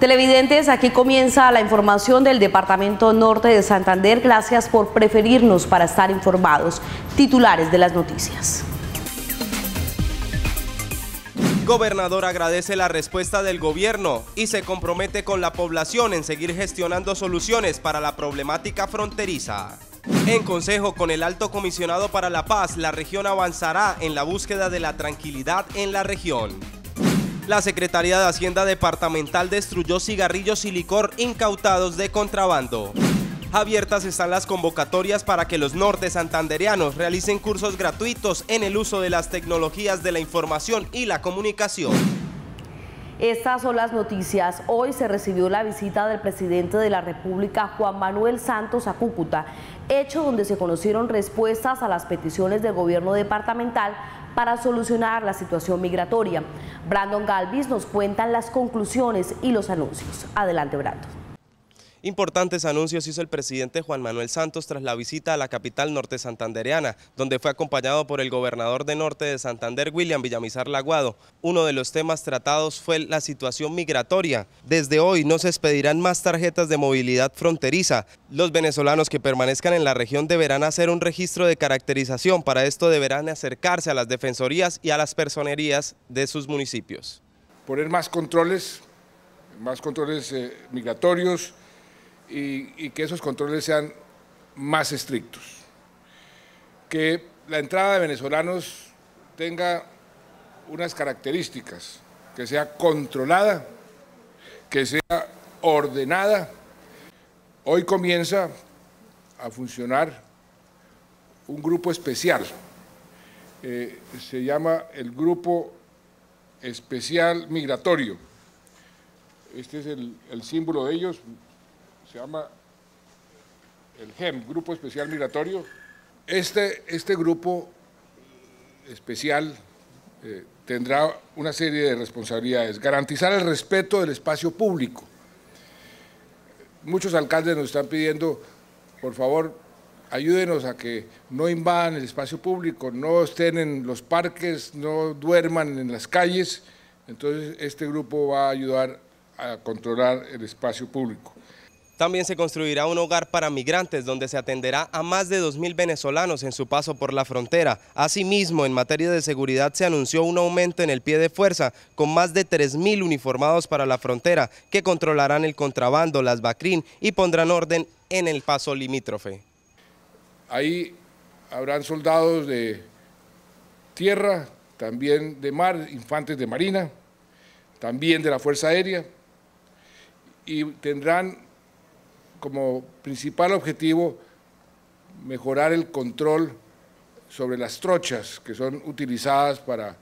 Televidentes, aquí comienza la información del Departamento Norte de Santander. Gracias por preferirnos para estar informados. Titulares de las noticias. Gobernador agradece la respuesta del gobierno y se compromete con la población en seguir gestionando soluciones para la problemática fronteriza. En consejo con el Alto Comisionado para la Paz, la región avanzará en la búsqueda de la tranquilidad en la región. La Secretaría de Hacienda Departamental destruyó cigarrillos y licor incautados de contrabando. Abiertas están las convocatorias para que los norte santandereanos realicen cursos gratuitos en el uso de las tecnologías de la información y la comunicación. Estas son las noticias. Hoy se recibió la visita del presidente de la República, Juan Manuel Santos, a Cúcuta, hecho donde se conocieron respuestas a las peticiones del gobierno departamental para solucionar la situación migratoria. Brandon Galvis nos cuenta las conclusiones y los anuncios. Adelante, Brandon. Importantes anuncios hizo el presidente Juan Manuel Santos tras la visita a la capital norte santandereana, donde fue acompañado por el gobernador de norte de Santander, William Villamizar Laguado. Uno de los temas tratados fue la situación migratoria. Desde hoy no se expedirán más tarjetas de movilidad fronteriza. Los venezolanos que permanezcan en la región deberán hacer un registro de caracterización. Para esto deberán acercarse a las defensorías y a las personerías de sus municipios. Poner más controles, más controles eh, migratorios, y, que esos controles sean más estrictos. Que la entrada de venezolanos tenga unas características, que sea controlada, que sea ordenada. Hoy comienza a funcionar un grupo especial, eh, se llama el Grupo Especial Migratorio. Este es el, el símbolo de ellos, se llama el GEM, Grupo Especial Migratorio. Este, este grupo especial eh, tendrá una serie de responsabilidades. Garantizar el respeto del espacio público. Muchos alcaldes nos están pidiendo, por favor, ayúdenos a que no invadan el espacio público, no estén en los parques, no duerman en las calles. Entonces, este grupo va a ayudar a controlar el espacio público. También se construirá un hogar para migrantes donde se atenderá a más de 2.000 venezolanos en su paso por la frontera. Asimismo, en materia de seguridad se anunció un aumento en el pie de fuerza con más de 3.000 uniformados para la frontera que controlarán el contrabando, las BACRIN y pondrán orden en el paso limítrofe. Ahí habrán soldados de tierra, también de mar, infantes de marina, también de la Fuerza Aérea y tendrán como principal objetivo mejorar el control sobre las trochas que son utilizadas para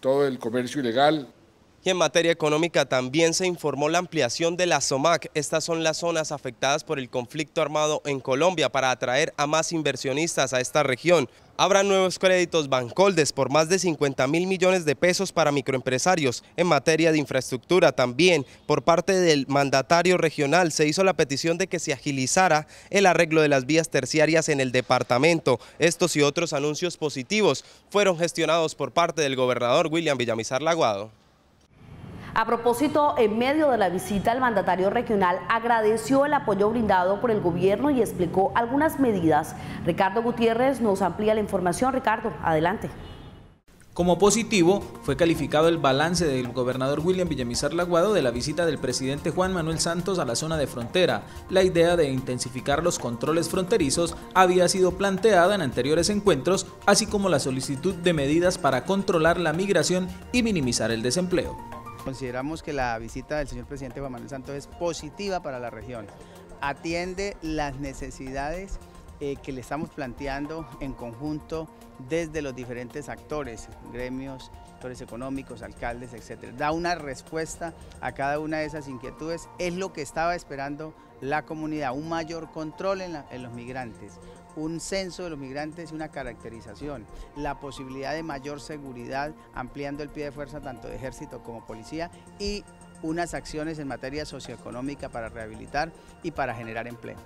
todo el comercio ilegal. Y en materia económica también se informó la ampliación de la SOMAC. Estas son las zonas afectadas por el conflicto armado en Colombia para atraer a más inversionistas a esta región. Habrá nuevos créditos Bancoldes por más de 50 mil millones de pesos para microempresarios. En materia de infraestructura también, por parte del mandatario regional, se hizo la petición de que se agilizara el arreglo de las vías terciarias en el departamento. Estos y otros anuncios positivos fueron gestionados por parte del gobernador William Villamizar Laguado. A propósito, en medio de la visita, el mandatario regional agradeció el apoyo brindado por el gobierno y explicó algunas medidas. Ricardo Gutiérrez nos amplía la información. Ricardo, adelante. Como positivo, fue calificado el balance del gobernador William Villamizar Laguado de la visita del presidente Juan Manuel Santos a la zona de frontera. La idea de intensificar los controles fronterizos había sido planteada en anteriores encuentros, así como la solicitud de medidas para controlar la migración y minimizar el desempleo. Consideramos que la visita del señor presidente Juan Manuel Santos es positiva para la región. Atiende las necesidades eh, que le estamos planteando en conjunto desde los diferentes actores, gremios, actores económicos, alcaldes, etc. Da una respuesta a cada una de esas inquietudes. Es lo que estaba esperando la comunidad, un mayor control en, en los migrantes, un censo de los migrantes y una caracterización, la posibilidad de mayor seguridad ampliando el pie de fuerza tanto de ejército como policía y unas acciones en materia socioeconómica para rehabilitar y para generar empleo.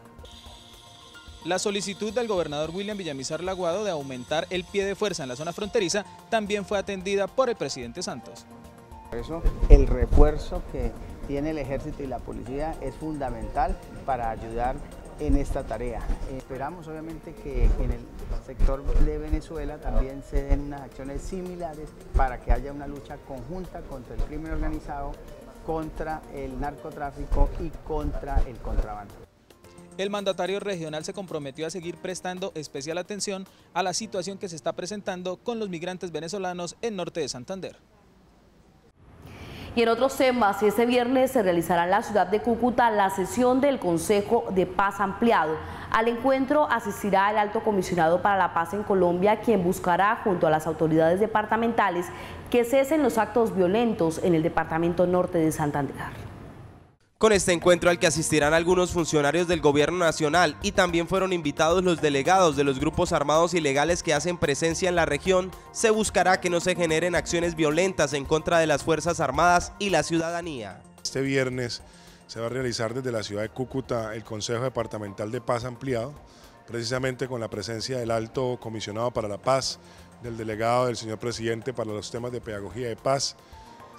La solicitud del gobernador William Villamizar Laguado de aumentar el pie de fuerza en la zona fronteriza también fue atendida por el presidente Santos. Por eso el refuerzo que tiene el ejército y la policía es fundamental para ayudar en esta tarea. Esperamos obviamente que en el sector de Venezuela también se den unas acciones similares para que haya una lucha conjunta contra el crimen organizado, contra el narcotráfico y contra el contrabando. El mandatario regional se comprometió a seguir prestando especial atención a la situación que se está presentando con los migrantes venezolanos en norte de Santander. Y en otros temas, este viernes se realizará en la ciudad de Cúcuta la sesión del Consejo de Paz Ampliado. Al encuentro asistirá el alto comisionado para la paz en Colombia, quien buscará junto a las autoridades departamentales que cesen los actos violentos en el departamento norte de Santander. Con este encuentro al que asistirán algunos funcionarios del gobierno nacional y también fueron invitados los delegados de los grupos armados ilegales que hacen presencia en la región, se buscará que no se generen acciones violentas en contra de las Fuerzas Armadas y la ciudadanía. Este viernes se va a realizar desde la ciudad de Cúcuta el Consejo Departamental de Paz ampliado, precisamente con la presencia del Alto Comisionado para la Paz, del delegado del señor presidente para los temas de pedagogía de paz,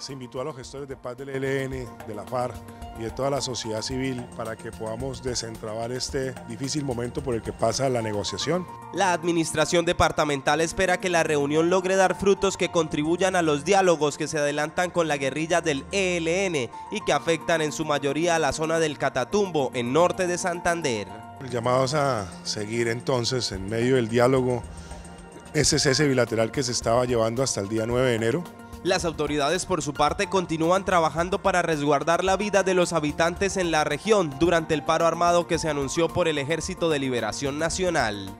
se invitó a los gestores de paz del ELN, de la FARC y de toda la sociedad civil para que podamos desentrabar este difícil momento por el que pasa la negociación. La administración departamental espera que la reunión logre dar frutos que contribuyan a los diálogos que se adelantan con la guerrilla del ELN y que afectan en su mayoría a la zona del Catatumbo, en norte de Santander. Llamados a seguir entonces en medio del diálogo ese cese bilateral que se estaba llevando hasta el día 9 de enero las autoridades por su parte continúan trabajando para resguardar la vida de los habitantes en la región durante el paro armado que se anunció por el Ejército de Liberación Nacional.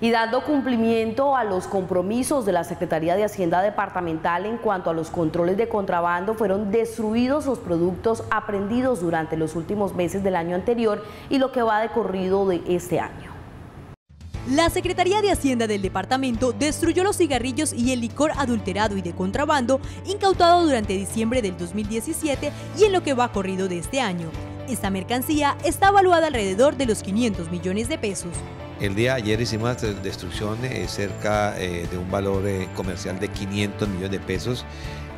Y dando cumplimiento a los compromisos de la Secretaría de Hacienda Departamental en cuanto a los controles de contrabando, fueron destruidos los productos aprendidos durante los últimos meses del año anterior y lo que va de corrido de este año. La Secretaría de Hacienda del departamento destruyó los cigarrillos y el licor adulterado y de contrabando incautado durante diciembre del 2017 y en lo que va corrido de este año. Esta mercancía está evaluada alrededor de los 500 millones de pesos. El día de ayer hicimos una destrucción eh, cerca eh, de un valor eh, comercial de 500 millones de pesos.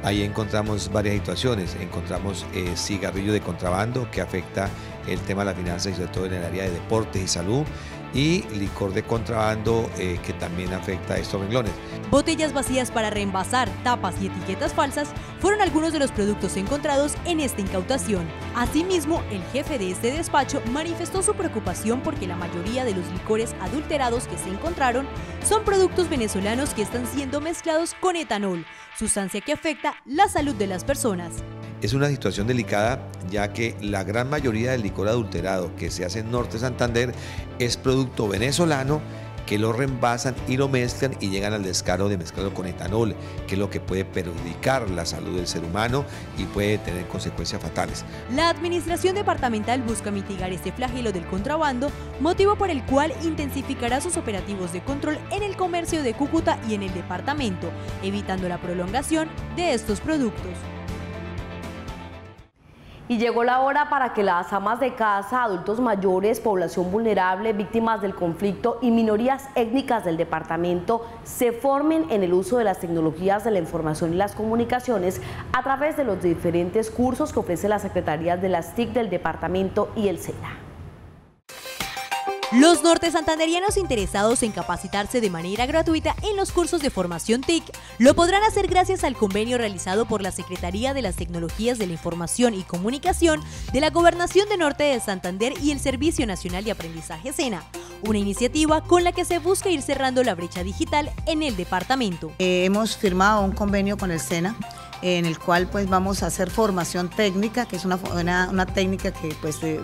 Ahí encontramos varias situaciones. Encontramos cigarrillos de contrabando que afecta el tema de la finanzas y sobre todo en el área de deportes y salud y licor de contrabando eh, que también afecta a estos renglones. Botellas vacías para reembasar, tapas y etiquetas falsas fueron algunos de los productos encontrados en esta incautación. Asimismo, el jefe de este despacho manifestó su preocupación porque la mayoría de los licores adulterados que se encontraron son productos venezolanos que están siendo mezclados con etanol, sustancia que afecta la salud de las personas. Es una situación delicada ya que la gran mayoría del licor adulterado que se hace en Norte Santander es producto venezolano que lo reembasan y lo mezclan y llegan al descaro de mezclarlo con etanol, que es lo que puede perjudicar la salud del ser humano y puede tener consecuencias fatales. La administración departamental busca mitigar este flagelo del contrabando, motivo por el cual intensificará sus operativos de control en el comercio de Cúcuta y en el departamento, evitando la prolongación de estos productos. Y llegó la hora para que las amas de casa, adultos mayores, población vulnerable, víctimas del conflicto y minorías étnicas del departamento se formen en el uso de las tecnologías de la información y las comunicaciones a través de los diferentes cursos que ofrece la Secretaría de las TIC del departamento y el SENA. Los norte santanderianos interesados en capacitarse de manera gratuita en los cursos de formación TIC lo podrán hacer gracias al convenio realizado por la Secretaría de las Tecnologías de la Información y Comunicación de la Gobernación de Norte de Santander y el Servicio Nacional de Aprendizaje SENA, una iniciativa con la que se busca ir cerrando la brecha digital en el departamento. Eh, hemos firmado un convenio con el SENA en el cual pues vamos a hacer formación técnica, que es una, una, técnica que pues... Eh,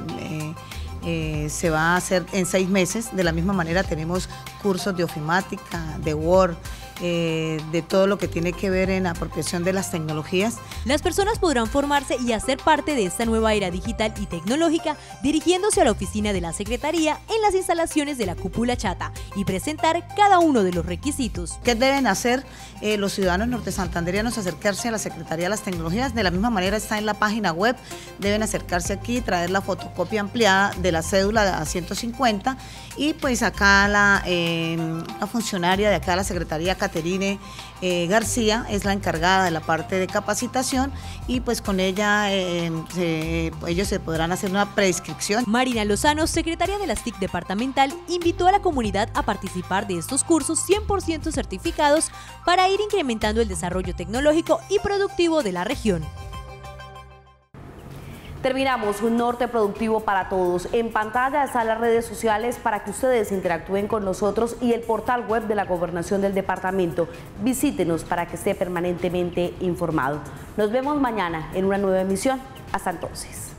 se va a hacer en seis meses. De la misma manera tenemos cursos de ofimática, de Word, eh, de todo lo que tiene que ver en apropiación de las tecnologías. Las personas podrán formarse y hacer parte de esta nueva era digital y tecnológica dirigiéndose a la oficina de la Secretaría en las instalaciones de la cúpula chata y presentar cada uno de los requisitos. ¿Qué deben hacer eh, los ciudadanos norte santanderianos? Acercarse a la Secretaría de las Tecnologías. De la misma manera está en la página web. Deben acercarse aquí, traer la fotocopia ampliada de la cédula a 150 y pues acá la, eh, la funcionaria de acá de la Secretaría Caterine eh, García es la encargada de la parte de capacitación y pues con ella eh, ellos se podrán hacer una prescripción. Marina Lozano, secretaria de la STIC departamental, invitó a la comunidad a participar de estos cursos 100% certificados para ir incrementando el desarrollo tecnológico y productivo de la región. Terminamos un norte productivo para todos. En pantalla están las redes sociales para que ustedes interactúen con nosotros y el portal web de la gobernación del departamento. Visítenos para que esté permanentemente informado. Nos vemos mañana en una nueva emisión. Hasta entonces.